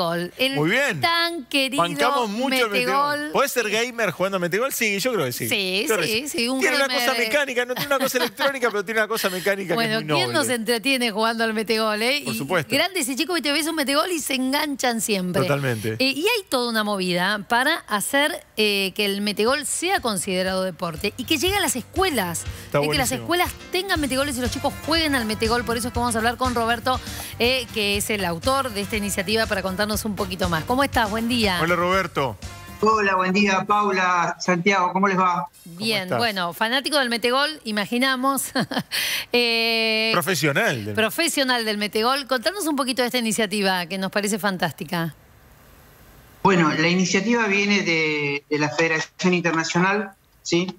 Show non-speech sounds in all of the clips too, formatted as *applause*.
Metegol. El Muy bien. tan querido Bancamos mucho Metegol. Metegol. ¿Podés ser gamer jugando a Metegol? Sí, yo creo que sí. Sí, creo sí, que sí, un tiene una cosa mecánica, no tiene una cosa electrónica, pero tiene una cosa mecánica Bueno, que es muy ¿quién noble. nos entretiene jugando al metegol, eh? Por Y supuesto. Grandes y chicos, te ves un metegol y se enganchan siempre. Totalmente. Eh, y hay toda una movida para hacer eh, que el metegol sea considerado deporte y que llegue a las escuelas. Está Eh, que las escuelas tengan metegoles y los chicos jueguen al metegol. Por eso es que vamos a hablar con Roberto, eh, que es el autor de esta iniciativa, para contarnos un poquito más. ¿Cómo estás? Buen día. Hola Roberto. Hola, buen día, Paula, Santiago, ¿cómo les va? Bien, bueno, fanático del metegol, imaginamos. *laughs* Eh, Profesional. del- profesional del Metegol. Contanos un poquito de esta iniciativa que nos parece fantástica. Bueno, la iniciativa viene de, de la Federación Internacional, ¿sí?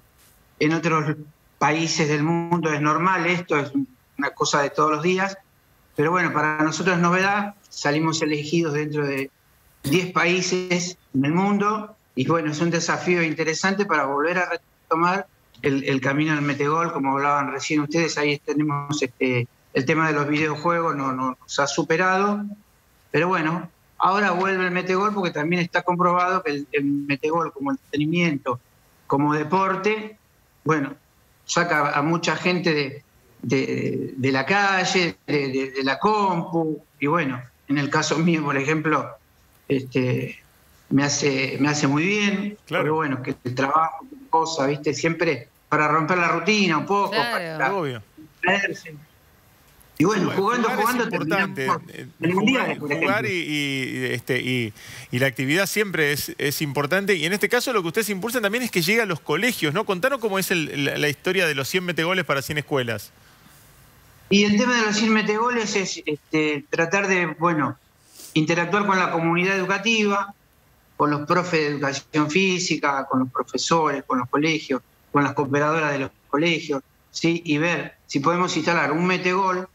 En otros países del mundo es normal esto, es una cosa de todos los días, pero bueno, para nosotros es novedad, salimos elegidos dentro de 10 países en el mundo y bueno, es un desafío interesante para volver a retomar el, camino del metegol, como hablaban recién ustedes, ahí tenemos este, el tema de los videojuegos, no, no nos ha superado, pero bueno, ahora vuelve el metegol porque también está comprobado que el, el metegol como entretenimiento, como deporte, bueno, saca a mucha gente de, la calle, de la compu, y bueno, en el caso mío, por ejemplo, este, me hace, me hace muy bien, Claro. pero bueno, que el trabajo, cosa, viste, siempre para romper la rutina un poco, Claro. para Obvio. Y bueno, jugando, Jugar es jugando, importante. terminamos Eh, el Jugar, mundial, por jugar ejemplo. y, y, este, y, y la actividad siempre es, es importante. Y en este caso lo que ustedes impulsan también es que llegue a los colegios, ¿no? Contanos cómo es el- la, la historia de los 100 metegoles para 100 escuelas. Y el tema de los 100 metegoles es este, tratar de, bueno, interactuar con la comunidad educativa, con los profes de educación física, con los profesores, con los colegios, con las cooperadoras de los colegios, ¿sí? Y ver si podemos instalar un metegol,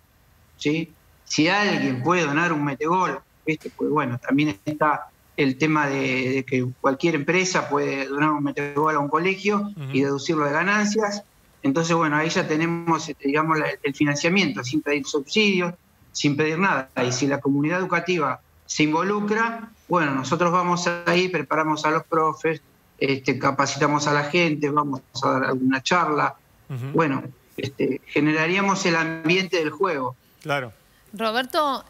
¿sí? Si alguien puede donar un metegol, ¿viste? Pues bueno, también está el tema de, de que cualquier empresa puede donar un metegol a un colegio y deducirlo de ganancias. Entonces, bueno, ahí ya tenemos, este, digamos, la- el financiamiento sin pedir subsidios, sin pedir nada. Y si la comunidad educativa se involucra, bueno, nosotros vamos ahí, preparamos a los profes, este, capacitamos a la gente, vamos a dar alguna charla. Bueno, este, generaríamos el ambiente del juego. Claro. Roberto,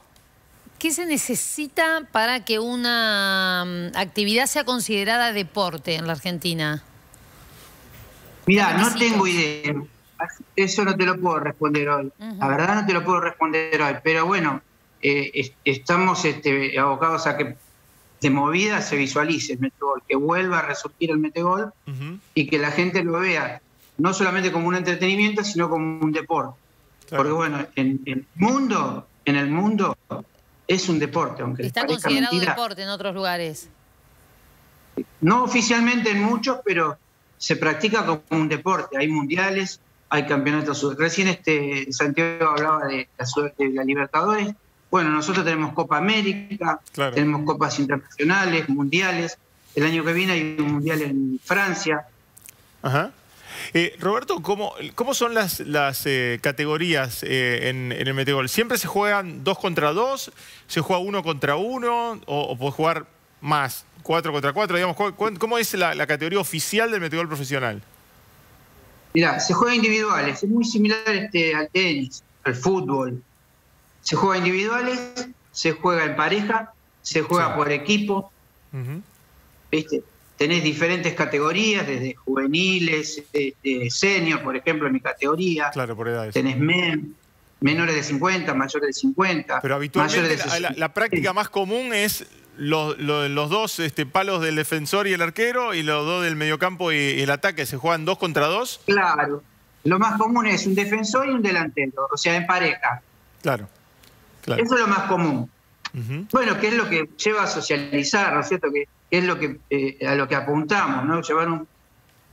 ¿qué se necesita para que una mm, actividad sea considerada deporte en la Argentina? Mira, no tengo idea. Eso no te lo puedo responder hoy. La verdad no te lo puedo responder hoy. Pero bueno, eh, es- estamos este, abocados a que de movida se visualice el metegol, que vuelva a resurgir el metegol y que la gente lo vea no solamente como un entretenimiento, sino como un deporte. Claro. Porque bueno, en, en el mundo, en el mundo es un deporte, aunque Está considerado mentira. deporte en otros lugares. No oficialmente en muchos, pero se practica como un deporte. Hay mundiales, hay campeonatos. Recién este Santiago hablaba de la, de la Libertadores. Bueno, nosotros tenemos Copa América, Claro. tenemos copas internacionales, mundiales. El año que viene hay un mundial en Francia. Ajá. Eh, Roberto, ¿cómo, cómo son las, las eh, categorías eh, en, en el metegol? ¿Siempre se juegan dos contra dos? ¿Se juega uno contra uno? ¿O, o puede jugar más? ¿Cuatro contra cuatro? Digamos, ¿cu- cu- ¿Cómo es la, la categoría oficial del metegol profesional? Mirá, se juega individuales, es muy similar este, al tenis, al fútbol. Se juega individuales, se juega en pareja, se juega Sí. por equipo. ¿viste? Tenés diferentes categorías, desde juveniles, de, de senior, por ejemplo, en mi categoría. Claro, por edades. Tenés men, menores de 50, mayores de 50. Pero mayores habitualmente de la, la- 60. la práctica más común es los, lo- los dos este, palos del defensor y el arquero y los dos del mediocampo y, y el ataque. ¿Se juegan dos contra dos? Claro. Lo más común es un defensor y un delantero, o sea, en pareja. Claro. claro. Eso es lo más común. Bueno, que es lo que lleva a socializar, ¿no es cierto? Que es lo que eh, a lo que apuntamos, ¿no? Llevar un,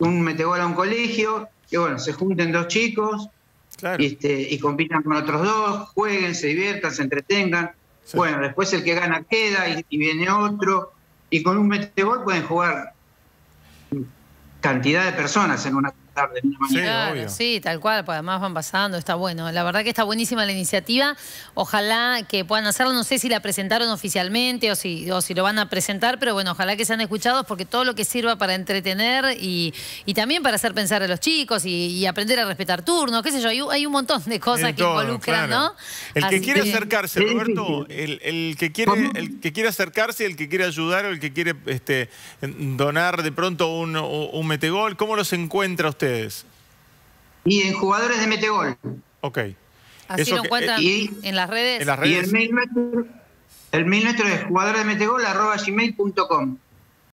un metegol a un colegio, que bueno, se junten dos chicos, Claro. este, y compitan con otros dos, jueguen, se diviertan, se entretengan. Bueno, después el que gana queda y, y viene otro. Y con un metegol pueden jugar cantidad de personas en una Claro, sí, tal cual, pues además van pasando, está bueno. La verdad que está buenísima la iniciativa. Ojalá que puedan hacerlo. No sé si la presentaron oficialmente o si, o si lo van a presentar, pero bueno, ojalá que sean escuchados porque todo lo que sirva para entretener y, y también para hacer pensar a los chicos y, y aprender a respetar turnos, qué sé yo, hay, un- hay un montón de cosas que todo, involucran, claro. ¿no? El que Así quiere que- acercarse, Roberto, el, el que quiere, el que quiere acercarse, el que quiere ayudar o el que quiere este, donar de pronto un, un metegol, ¿cómo los encuentra a ustedes? Y en jugadores de Metegol. Ok. Así Eso lo que- encuentran y- en las redes. En las Y el mail nuestro, el mail nuestro es jugadores